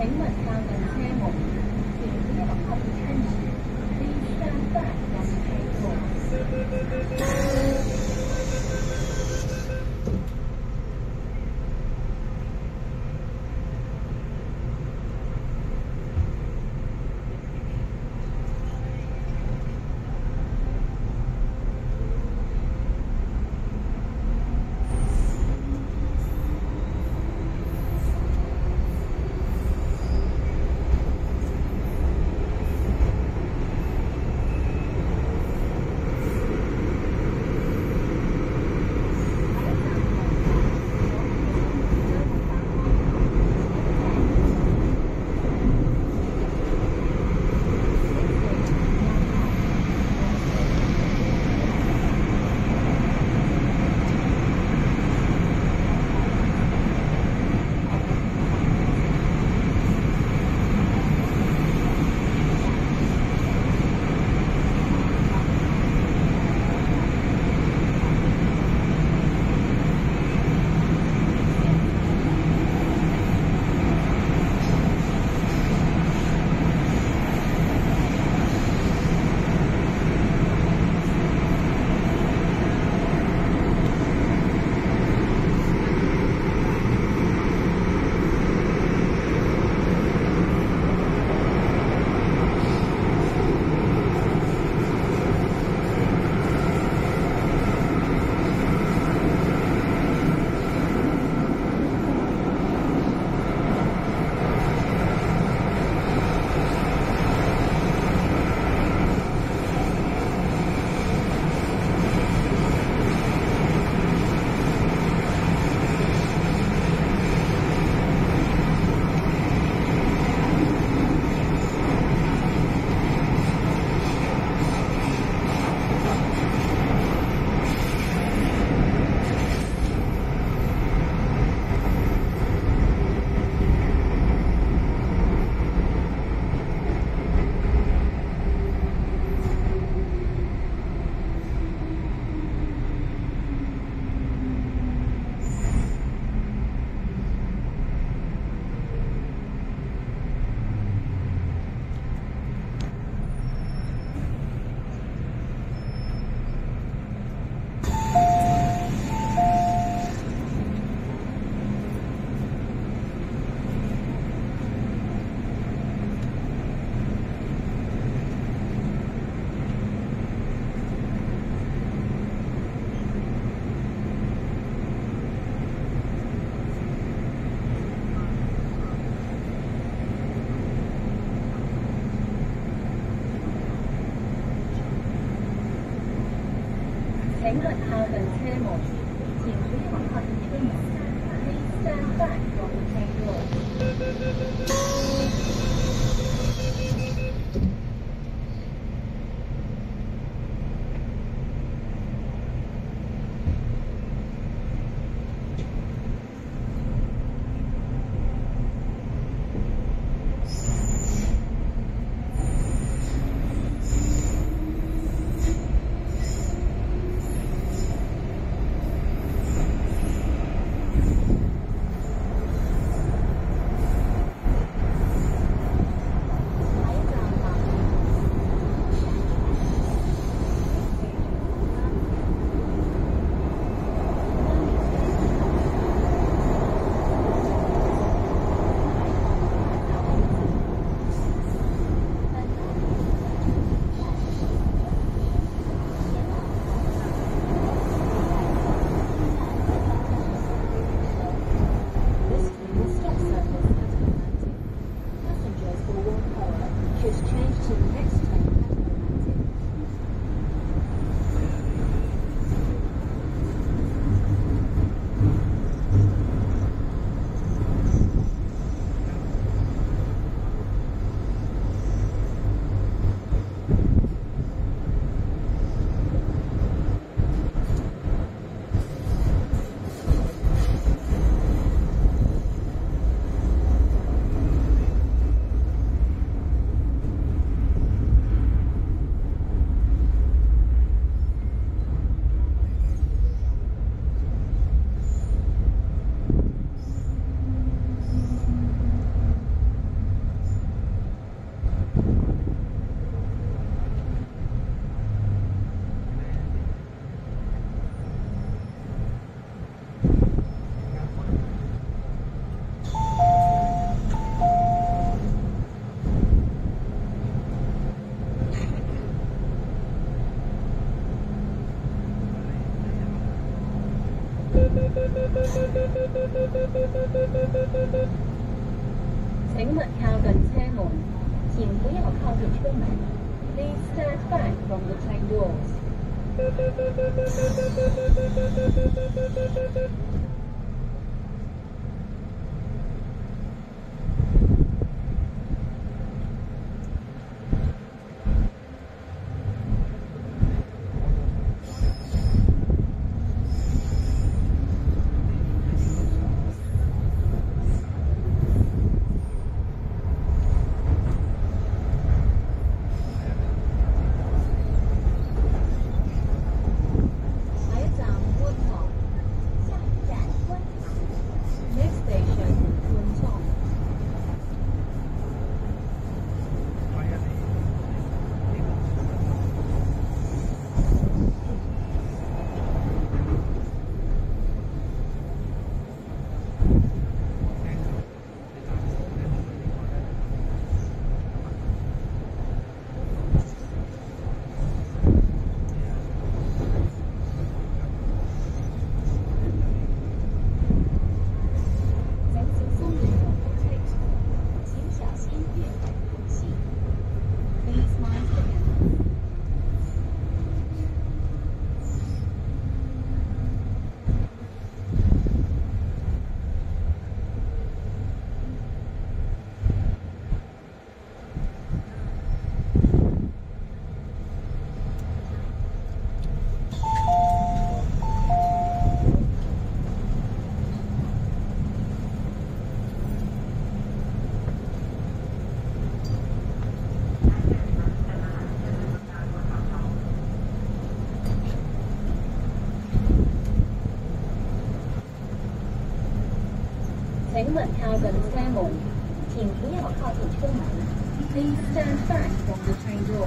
请问交警车模请勿靠近车门，请不要靠近车门，请站在我们车路。请勿靠近车门，前不要靠近车门。Please stand back from the train doors. 请勿靠近车门，前不要靠近车门。Please stand back from the train door.